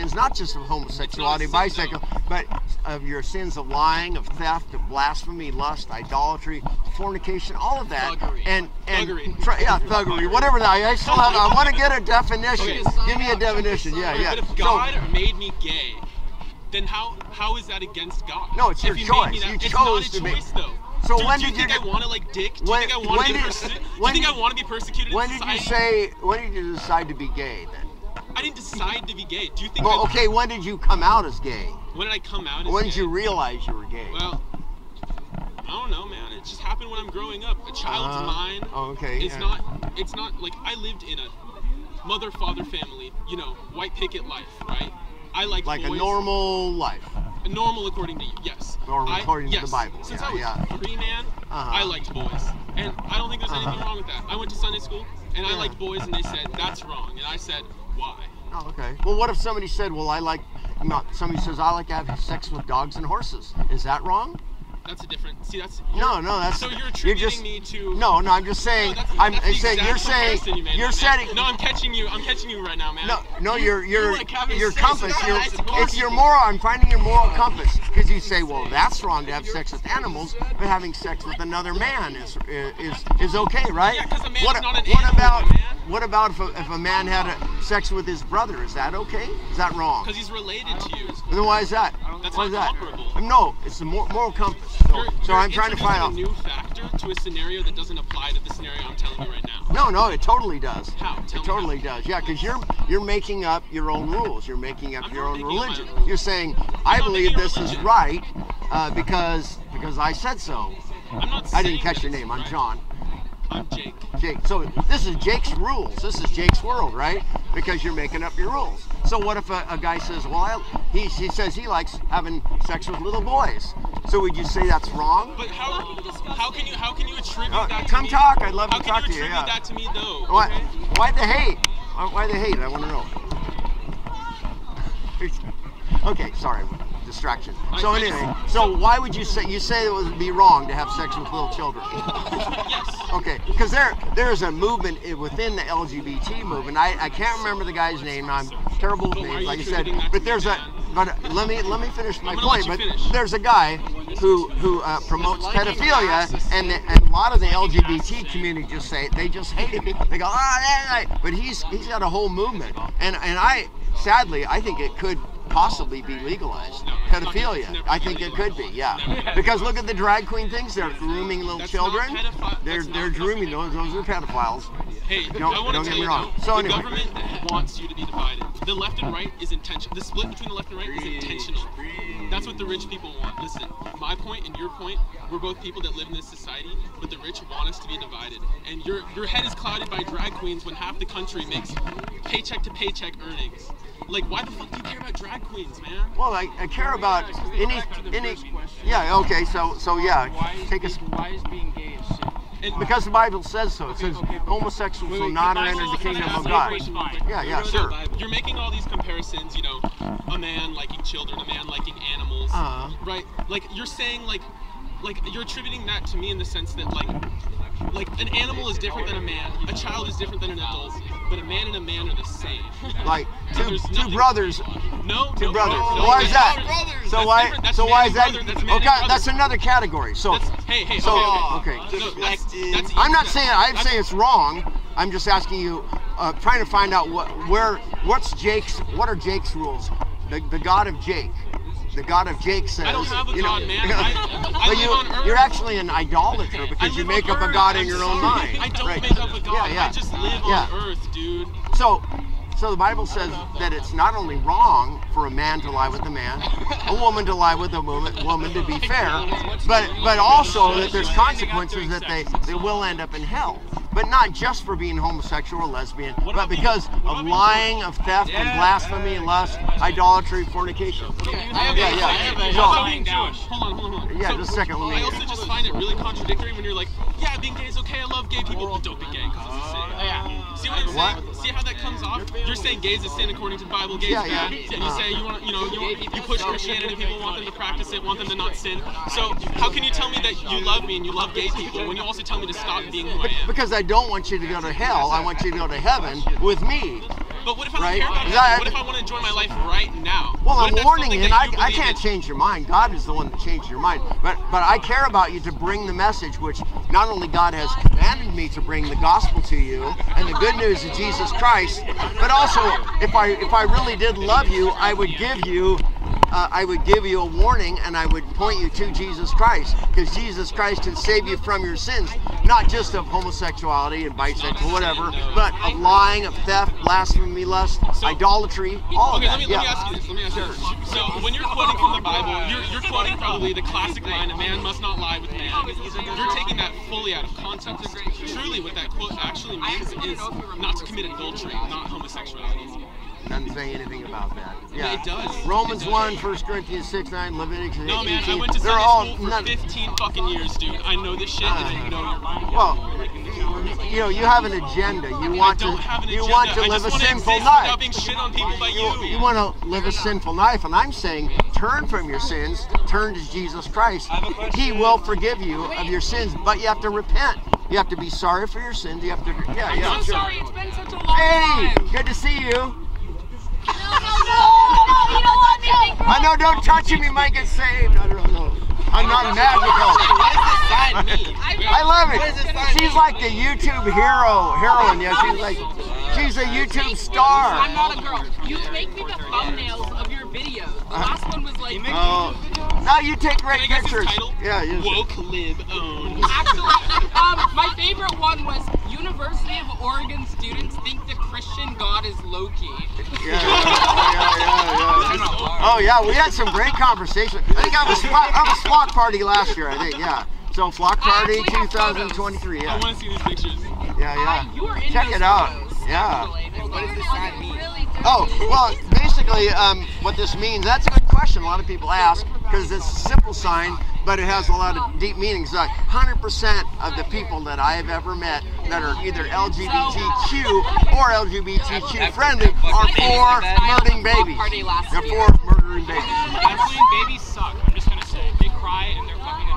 sins, not just of homosexuality, a but of your sins of lying, of theft, of blasphemy, lust, idolatry, fornication, all of that. Thuggery. And and Thuggery. try- yeah, thuggery, whatever that. I still have. I want to get a definition. Okay. Give me a definition. Yeah, yeah. But if So- God made me gay, then how how is that against God? No, it's If your he choice. That, You it's chose not to be- choice, though. So do, when do you did you think I want to like dick? Do you When- think I want to be did- Do you think did- I want to be persecuted When did you say? When did you decide to be gay? Then. I didn't decide to be gay. Do you think? Well, okay. When did you come out as gay? When did I come out? As When did gay? you realize you were gay? Well, I don't know, man. It just happened when I'm growing up. A child's Uh, mind. oh, okay, It's yeah. not. It's not like I lived in a mother father family. You know, white picket life, right? I like like a normal life. normal according to you, yes. Normal I- according to the yes. Bible, Since yeah, I was yeah. pre-man, Uh-huh. I liked boys, and I don't think there's anything Uh-huh. wrong with that. I went to Sunday school, and I liked boys, and they said that's wrong, and I said why? Oh, okay. Well, what if somebody said, "Well, I like," not somebody says, "I like to have sex with dogs and horses." Is that wrong? That's a different. See, that's No, no, that's so you're you're just me to. no, no. I'm just No, saying. that's, I'm that's the saying you're saying you you're man. setting. No, I'm catching you. I'm catching you right now, man. No, no, You- your your you like your compass. Your it's your moral. I'm finding your moral compass because you say, well, that's wrong to have sex with animals, but having sex with another man is is is okay, right? Yeah, 'cause a man's what not an what animal, about man. What about if a, if a man had a, sex with his brother? Is that okay? Is that wrong? Because he's related to you. Then why is that? That's why is that? Um, No, it's the mor- moral compass. So, You're, so you're I'm trying to find out. a new factor to a scenario that doesn't apply to the scenario I'm telling you right now. No, no, it totally does. How? Tell it totally how. does. Yeah, because you're you're making up your own rules. You're making up I'm your own religion. own. You're saying I not believe this is right uh, because because I said so. I'm not. I didn't catch your name. I'm. John. I'm Jake. Jake. So this is Jake's rules. This is Jake's world, right? Because you're making up your rules. So what if a, a guy says, well, I, he, he says he likes having sex with little boys. So would you say that's wrong? But how how can you how can you attribute Uh, that? come to me? talk. I'd love how to can talk you to you, attribute yeah. that to me though? Why, okay? why the hate? Why, why the hate? I want to know. okay, sorry, distraction. So anyway, so why would you say you say it would be wrong to have sex with little children? yes. Okay, because there there's a movement within the LGBT movement. I, I can't remember the guy's name. I'm terrible with But why are names, you like I said. attributing that to But there's a but uh, let me let me finish my I'm gonna let point. But there's a guy who who uh, promotes pedophilia, and the, and a lot of the LGBT community just say they just hate him. They go ah, yeah." but he's he's got a whole movement, and and I sadly I think it could possibly be legalized No, it's not- it's pedophilia. I think it could be, yeah. Never gonna be Because look at the drag queen things; they're grooming little children. They're they're grooming those. Those are pedophiles. Hey, Don't- I want to tell you wrong. though, So the anyway. government wants you to be divided. The left and right is intentional. The split between the left and right is intentional. That's what the rich people want. Listen, my point and your point, we're both people that live in this society, but the rich want us to be divided. And your your head is clouded by drag queens when half the country makes paycheck to paycheck earnings. Like, why the fuck do you care about drag queens, man? Well, I, I care about any back any. Yeah. Okay. So so yeah. Why is, Take us being, why is being gay a sin? And because the Bible says so. It says okay, homosexuals will not enter the kingdom of God. Yeah. Yeah. You're Sure. You're making all these comparisons, you know, a man liking children, a man liking animals, Uh-huh. right? Like you're saying, like, like you're attributing that to me in the sense that, like, like an animal is different than a man, a child is different than an adult, but a man and a man are the same. Like two two brothers. No, Two no, brothers. No, no, why is that? different. So That's why? So why is that? brother. That's Okay, that's another category. So That's, hey, hey, so okay, okay. No, that's, that's I'm not saying I'm That's- saying it's wrong. I'm just asking you, uh, trying to find out what where what's Jake's what are Jake's rules? The the God of Jake. The God of Jake says. I don't have a you know, God, man. I- I you, on Earth. you're actually an idolater because you make up a God in I'm your own mind. I don't Right. make up a God. Yeah, yeah. I just live Yeah. on Earth, dude. So, so the Bible says that it's not only wrong for a man to lie with a man, a woman to lie with a woman, woman to be fair, but but also that there's consequences that they they will end up in hell. But not just for being homosexual or lesbian, but because of lying, of theft, and blasphemy, lust, idolatry, fornication. I Yeah, yeah. I have a- So- I'm lying down. Hold on, hold on, hold on. Yeah, So, just a second, let me- I also just find it really contradictory when you're like, yeah, being gay is okay. I love gay people, but don't be gay because it's a sin. Oh. Yeah. See what I'm What? See how that comes off? You're saying gay is a sin according to the Bible. Gay Yeah, is yeah. bad, and you say you want, you know, you, you push Christianity. People want them to practice it, want them to not sin. So how can you tell me that you love me and you love gay people when you also tell me to stop being who I am? Because I don't want you to go to hell. I want you to go to heaven with me. But what if I don't Right? care about that- What if I want to enjoy my life right now? Well, What I'm warning you, and I, I can't in? change your mind. God is the one that changed your mind. But but I care about you to bring the message, which not only God has commanded me to bring the gospel to you and the good news of Jesus Christ, but also if I if I really did love you, I would give you. Uh, I would give you a warning and I would point you to Jesus Christ because Jesus Christ can save you from your sins, not just of homosexuality and bisexual, whatever, but of lying, of theft, blasphemy, lust, So- idolatry, all okay, of let me, yeah. let me ask you this. Let me ask you this. So when you're quoting from the Bible, you're, you're quoting probably the classic line, "A man must not lie with man." You're taking that fully out of context. Truly, what that quote actually means is not to commit adultery, not homosexuality. Doesn't say anything about that. Yeah, it does. Romans It does. 1, 1 Corinthians 6, 9, Leviticus 18. No, man, I went to Sunday all school for none- 15 fucking years, dude. I know this shit, and you ah. know you're wrong. Well, you, know, you have an agenda. You want I don't to, you want to I live a want sinful life. being shit on people by you. You, want to live a sinful life, and I'm saying turn from your sins, turn to Jesus Christ. He will forgive you of your sins, but you have to repent. You have to be sorry for your sins. You have to, yeah, yeah. I'm sure. sorry. It's been such a long Hey, time. good to see you. No, no, no, you don't want me. I know, don't touch him, He might get saved. I don't know. I'm not magical. What does this sign mean? I love What it. She's like the YouTube hero, heroine. Yeah, she's like, she's a YouTube star. I'm star. not a girl. You make me the thumbnails of your videos. The last one was like. Oh, now you take great Can I guess his pictures. title? Yeah, you. Woke lib owns. Actually, um, my favorite one was University of Oregon students think the Christian God is Loki. Yeah, yeah, yeah, yeah. We had some great conversation. I think I was I was flock party last year. I think yeah. So flock party actually have 2023. I Yeah, want to see these pictures. yeah, I- you were in Check those it out. Yeah. actually. What does this sign mean? Oh, well, basically, um, what this means, that's a good question. A lot of people ask because it's a simple sign, but it has a lot of deep meanings. Like 100% of the people that I have ever met that are either LGBTQ or LGBTQ friendly are for murdering babies. They're for murdering babies. Lesbian babies suck. I'm just gonna say they cry and they're fucking annoying.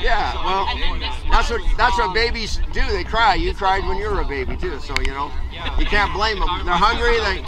Yeah, well, that's what that's what babies do. They cry. You cried when you were a baby too, so you know you can't blame them. They're hungry. They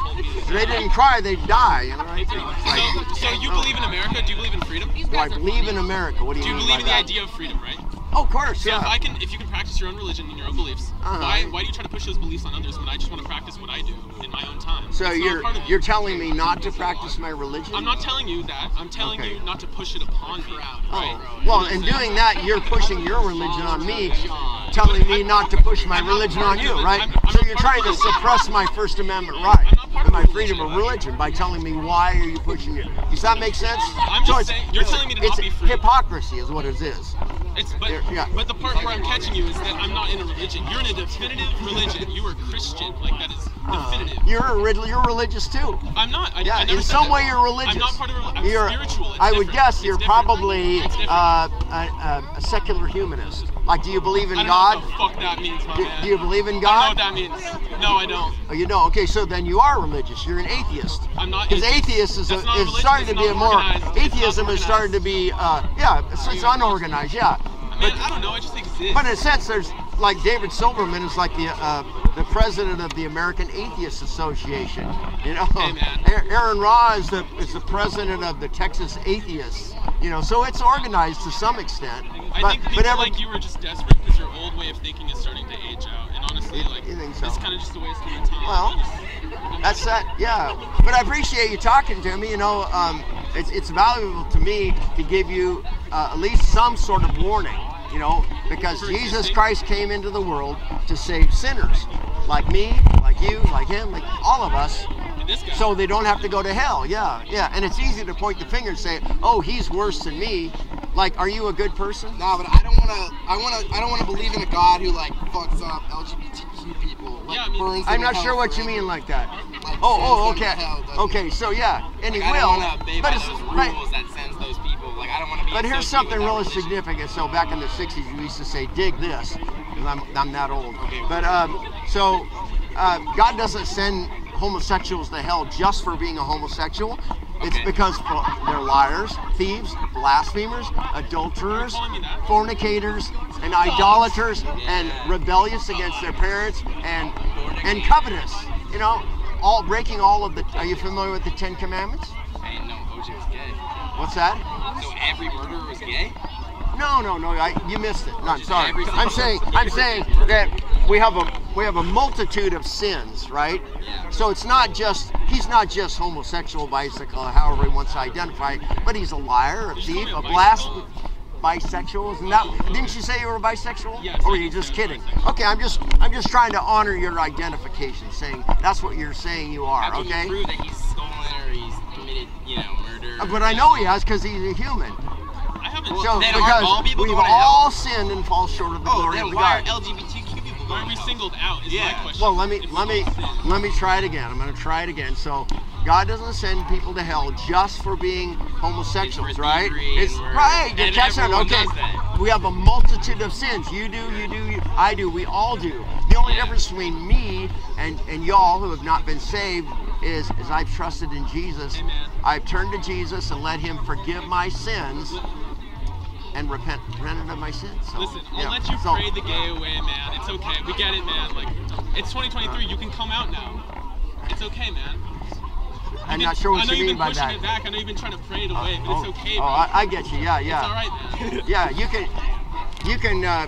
they didn't cry. They die. You know, right? Like- So, so you oh. believe in America? Do you believe in freedom? Do I believe in America? What do you, Do you believe in the idea of freedom, right? Oh, of course, So yeah. if I can, if you can practice your own religion and your own beliefs, Uh-huh. why why do you try to push those beliefs on others when I just want to practice what I do in my own time? so It's you're you. you're telling me not to practice my religion? I'm not telling you that. I'm telling Okay. you not to push it upon me. Right? Oh, well, in doing that, you're pushing your religion on me, telling me not to push my religion on you, right? So you're trying to suppress my First Amendment right and my freedom of religion by telling me why are you pushing it? Does that make sense? I'm just so it's, saying- you're telling me to it's not be free. hypocrisy is what it is. It's but Yeah. but the part where I'm catching you is that I'm not in a religion. You're in a definitive religion. You are Christian. Like that is Uh, definitive. you're a, relig- you're religious too. I'm not. I, Yeah, I in some that. way you're religious. I'm not part of. a- I'm You're- spiritual. It's I would guess It's you're different. probably uh, a, a, a secular humanist. Like, do you believe in I don't God? know what the fuck that means, my Do, man. do you believe in I don't know God? what that means. No, I don't. Oh, you don't. Okay, so then you are religious. You're an atheist. I'm not Because atheist. is, a, is starting to be a more atheism is starting to be uh, yeah it's, it's unorganized yeah. Man, I don't know. I just exist. But in a sense, there's like David Silverman is like the uh, the president of the American Atheist Association. You know, Hey, Aaron Ra is the is the president of the Texas Atheists. You know, so it's organized to some extent. I but think people but every, like you were just desperate because your old way of thinking is starting to age out. And honestly, like you think so? it's kind of just a waste of time. Well, just- That's that, yeah. But I appreciate you talking to me. You know, um, it's, it's valuable to me to give you uh, at least some sort of warning. You know, because Jesus. Christ came into the world to save sinners, like me, like you, like him, like all of us, And this guy. so they don't have to go to hell. Yeah, yeah. And it's easy to point the finger and say, "Oh, he's worse than me." Like, are you a good person? No, but I don't wanna. I wanna. I don't wanna believe in a God who like fucks up LGBTQ people. Like Yeah, I mean, burns I'm not sure what you mean like that. Like, Oh, oh, okay, hell, okay. So yeah, and he Like, I will. don't want to obey but it's those right. But here's something really significant. So back in the '60s, you used to say, "Dig this," because I'm I'm that old. But um, so uh, God doesn't send homosexuals to hell just for being a homosexual. It's Okay. because they're liars, thieves, blasphemers, adulterers, calling me that? fornicators, and idolaters, and rebellious against their parents, and and covetous. You know, all breaking all of the. Are you familiar with the Ten Commandments? I didn't know OJ was gay. What's that? So every murderer was gay? No, no, no. I, you missed it. No, I'm sorry. I'm saying. I'm saying that we have a we have a multitude of sins, right? Yeah. So it's not just he's not just homosexual, bisexual, however he wants to identify, but he's a liar, a thief, a me a blasphemy. Bisexual, isn't that? Didn't you say you were bisexual? Yes, Or were you just say I was kidding? bisexual. Okay, I'm just I'm just trying to honor your identification, saying that's what you're saying you are. How Okay. you prove that he's stolen or he's Uh, but I know he has because he's a human. I haven't. So then because all people we've going to all sinned and fall short of the Oh, glory then of the why God. are LGBTQ people why are we singled out? Is my Yeah. question. Well, let me If let me sin. let me try it again. I'm going to try it again. So, God doesn't send people to hell just for being homosexuals, for right? It's right. You and catch on. Okay. does that. We have a multitude of sins. You do, you do, you, I do. We all do. The only Yeah. difference between me and and y'all who have not been saved is is I've trusted in Jesus. Amen. I've turned to Jesus and let Him forgive my sins and repent repented of my sins. So, Listen, I'll yeah. let you So- pray the gay away, man. It's okay. We get it, man. Like, it's 2023. You can come out now. It's okay, man. I'm You not can- sure I what know you you've mean been by pushing that. it back. I know you've been trying to pray it away, but oh, it's okay, oh. I, I get you. Yeah, yeah. It's all right, man. Yeah, you can, you can, uh,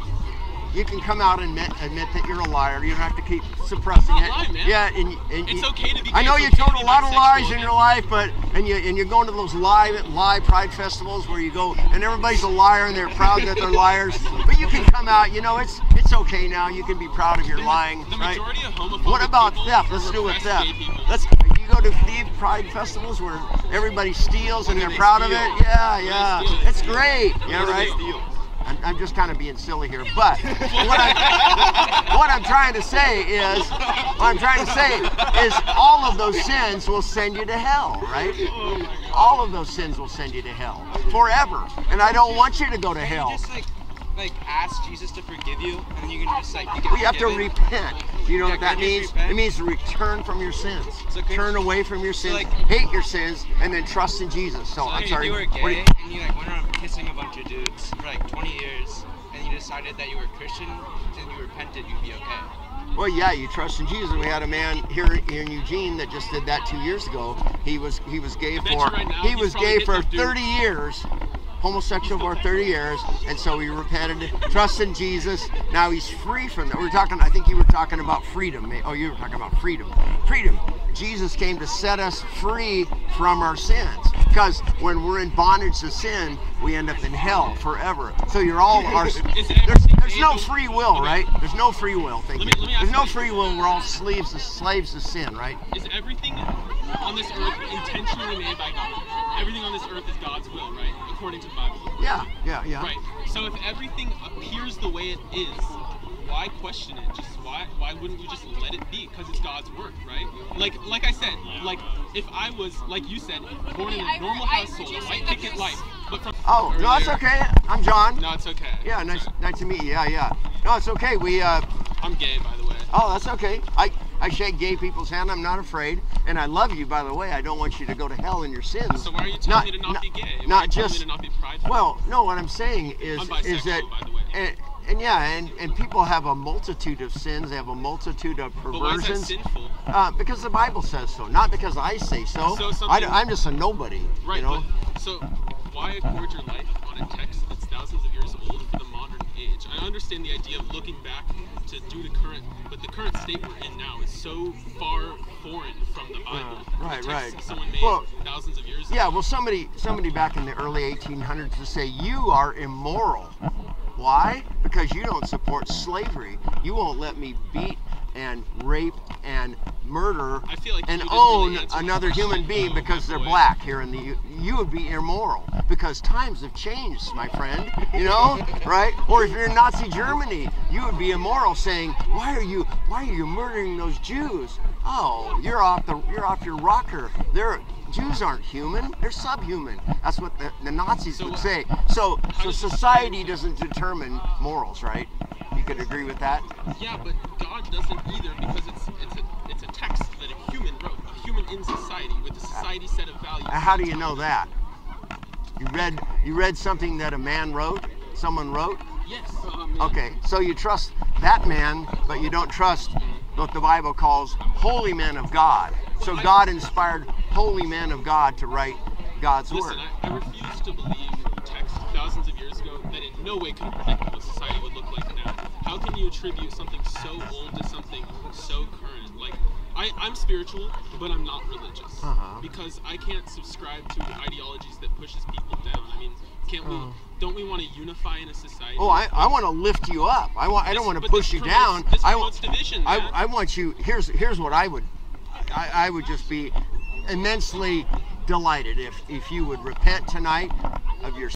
you can come out and admit, admit that you're a liar. You don't have to keep suppressing it. lying, man. Yeah, and, and It's you- okay to be I know you told a lot of lies in your life, but and you and you're going to those live live pride festivals where you go and everybody's a liar and they're proud that they're liars. But you can come out. You know, it's it's okay now. You can be proud of your The- lying. The right? majority of homophobic What about theft? Let's do it with theft. Let's. You go to thief pride festivals where everybody steals and they're they proud of it. Yeah, yeah. It's great. Yeah, What do they right. I'm, I'm just kind of being silly here, but what, I, what I'm trying to say is, what I'm trying to say is, all of those sins will send you to hell, right? All of those sins will send you to hell forever, and I don't want you to go to hell. You like, ask Jesus to forgive you, and then you can just like you We have to repent. Do you know Yeah, what that means? repent? It means return from your sins, So turn away from your sins, like- hate your sins, and then trust in Jesus. So, So I'm sorry. you were gay you- and you like went around kissing a bunch of dudes for like 20 years, and you decided that you were a Christian and you repented, you'd be okay. Well, yeah, you trust in Jesus. We had a man here in Eugene that just did that two years ago. He was he was gay for right now he was gay for up dudes. 30 years, homosexual for 30 years, and so he repented, trust in Jesus. Now he's free from that. We're talking. I think you were talking about freedom. Oh, you were talking about freedom. Freedom. Jesus came to set us free from our sins. Because when we're in bondage to sin, we end up in hell forever. So you're all our. There's, there's no free will, right? There's no free will. Thank you. me- let me ask There's no free will. We're all slaves, slaves to sin, right? Is everything on this earth intentionally made by God? Everything on this earth is God's will, right? According to the Bible. Yeah, yeah, yeah. Right. So if everything appears the way it is, why question it? Just why why wouldn't you just let it be? Because it's God's work, right? Like like I said, like if I was like you said, born in a normal I- household, a white that picket there's- life, but from Oh no, it's okay. I'm John. No, it's okay. Yeah, nice, Sorry. nice to meet you. Yeah, yeah. No, it's okay. We. uh I'm gay, by the way. Oh, that's okay. I I shake gay people's hand. I'm not afraid, and I love you. By the way, I don't want you to go to hell in your sins. So why are you telling Not- me to not, not- be gay? Why not just- me to not be prideful? Well, no. What I'm saying is I'm is that. by the way. And, and yeah, and, and people have a multitude of sins. They have a multitude of but why is that perversions. sinful? Uh, because the Bible says so, not because I say so. So I, am just a nobody. Right, You know. but so why accord your life on a text that's thousands of years old for the modern age? I understand the idea of looking back to do the current, but the current state we're in now is so far foreign from the Bible. Uh, right, the right. Someone made Well, thousands of years Yeah, ago. well, somebody somebody back in the early 1800s to say you are immoral. Why? Because you don't support slavery. You won't let me beat and rape and murder I feel like and own really another human being because they're the way. black here in the U- you would be immoral because times have changed my friend you know right or if you're in nazi germany you would be immoral saying why are you why are you murdering those jews oh you're off the you're off your rocker they're Jews aren't human; they're subhuman. That's what the, the Nazis So, would say. So, so society doesn't determine morals, right? You could agree with that. Yeah, but God doesn't either because it's it's a it's a text that a human wrote, a human in society with a society set of values. How do you know that? You read you read something that a man wrote, someone wrote. Yes. Okay, so you trust that man, but you don't trust what the Bible calls holy men of God. So God inspired holy men of God to write God's Listen, word. I, I refuse to believe text thousands of years ago that in no way could have predicted what society would look like now. How can you attribute something so old to something so current? Like, I, I'm spiritual, but I'm not religious Uh-huh. because I can't subscribe to ideologies that pushes people down. I mean, can't we? Don't we want to unify in a society? Oh, I, I want to lift you up. I want. I don't want to push this you promotes- down. this I, division, I. I want you. Here's here's what I would. I, I would just be immensely delighted if if you would repent tonight of your